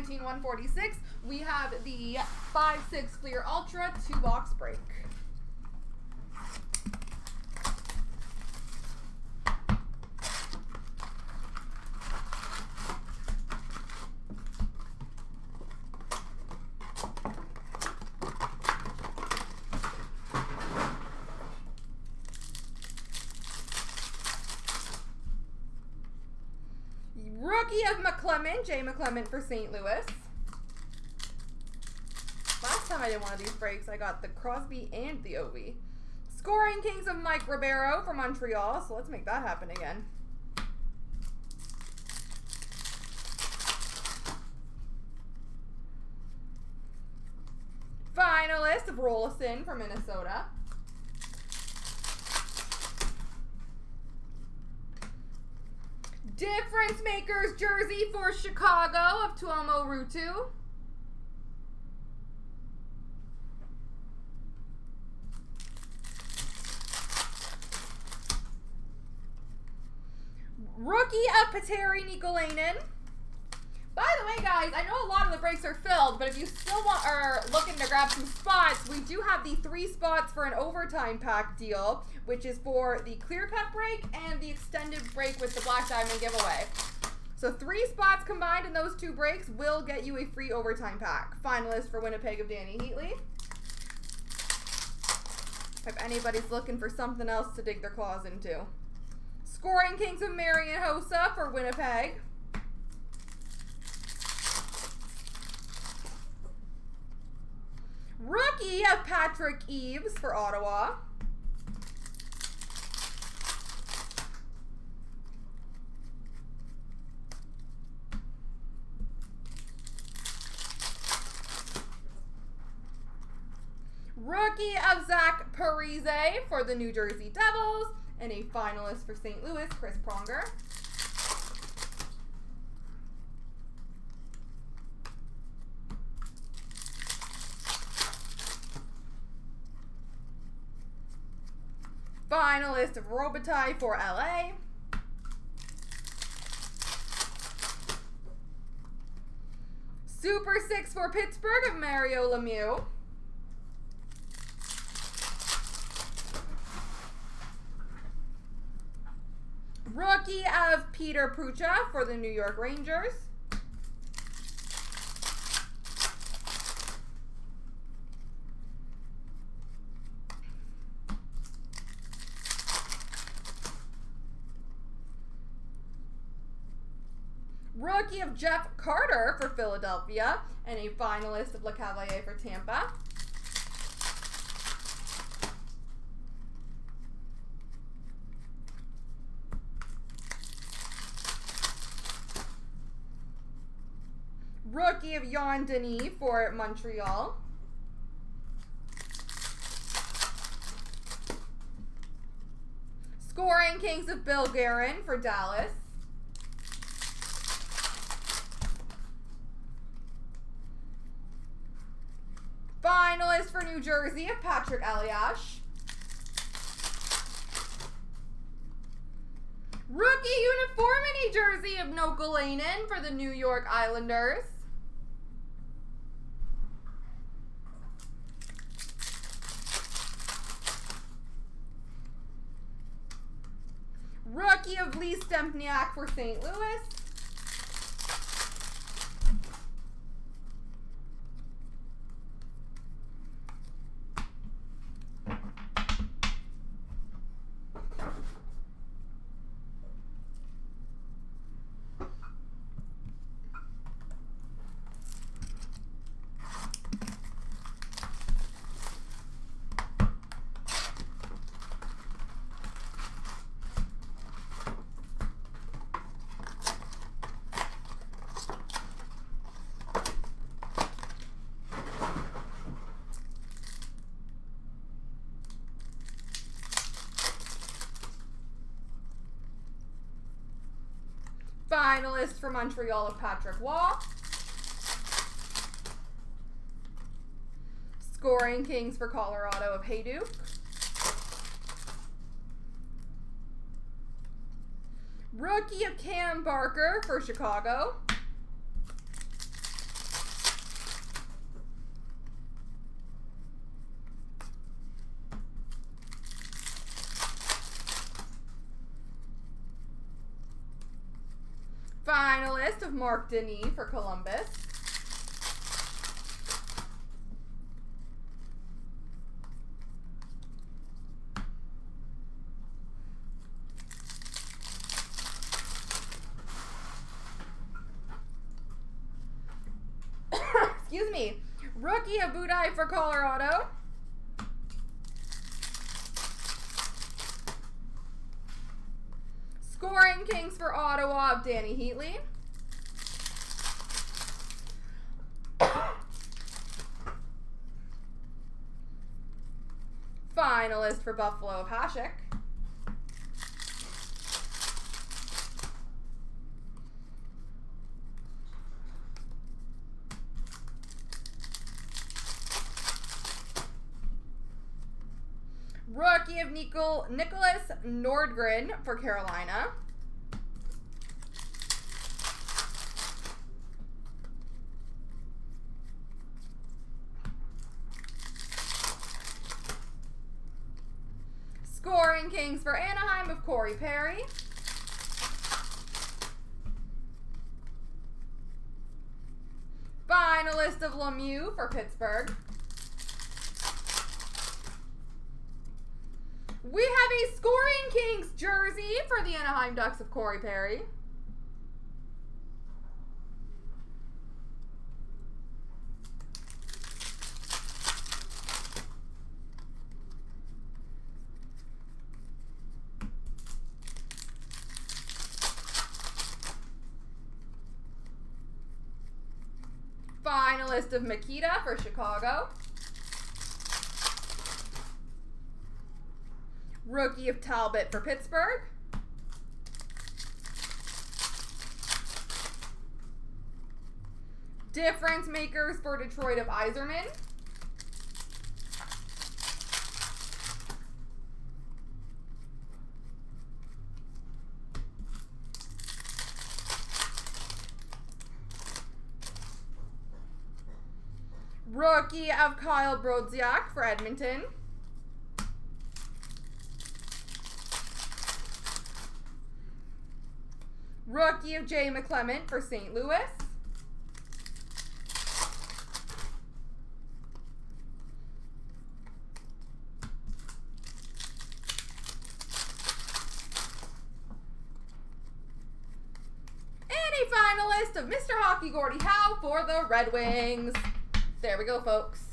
19, 146. We have the 5-6 Fleer Ultra two-box break. Rookie of McClement, Jay McClement for St. Louis. Last time I did one of these breaks, I got the Crosby and the Ovi. Scoring Kings of Mike Ribeiro for Montreal, so let's make that happen again. Finalist of Rolston for Minnesota. Difference Makers jersey for Chicago of Tuomo Ruutu. Rookie of Petteri Nokelainen. By the way, guys, I know a lot breaks are filled, but if you still want are looking to grab some spots, we do have the three spots for an overtime pack deal, which is for the clear cut break and the extended break with the Black Diamond giveaway. So three spots combined in those two breaks will get you a free overtime pack. Finalist for Winnipeg of Dany Heatley. If anybody's looking for something else to dig their claws into. Scoring Kings of Marian Hossa for Winnipeg. Rookie of Patrick Eaves for Ottawa. Rookie of Zach Parise for the New Jersey Devils. And a finalist for St. Louis, Chris Pronger. Finalist of Robitaille for LA. Super 6 for Pittsburgh of Mario Lemieux. Rookie of Petr Prucha for the New York Rangers. Rookie of Jeff Carter for Philadelphia. And a finalist of LeCavalier for Tampa. Rookie of Yann Danis for Montreal. Scoring Kings of Bill Guerin for Dallas. Finalist for New Jersey of Patrick Elias. Rookie uniformity jersey of Nokelainen for the New York Islanders. Rookie of Lee Stempniak for St. Louis. Finalist for Montreal of Patrick Roy. Scoring Kings for Colorado of Hejduk. Rookie of Cam Barker for Chicago. Finalist of Marc Denis for Columbus. Excuse me. Rookie of Budaj for Colorado. Scoring Kings for Ottawa of Dany Heatley. Finalist for Buffalo of Hasek. Rookie of Nicol Niklas Nordgren for Carolina. Scoring Kings for Anaheim of Corey Perry. Finalist of Lemieux for Pittsburgh. We have a Scoring Kings jersey for the Anaheim Ducks of Corey Perry. Finalist of Mikita for Chicago. Rookie of Talbot for Pittsburgh. Difference makers for Detroit of Yzerman. Rookie of Kyle Brodziak for Edmonton. Rookie of Jay McClement for St. Louis. And a finalist of Mr. Hockey Gordie Howe for the Red Wings. There we go, folks.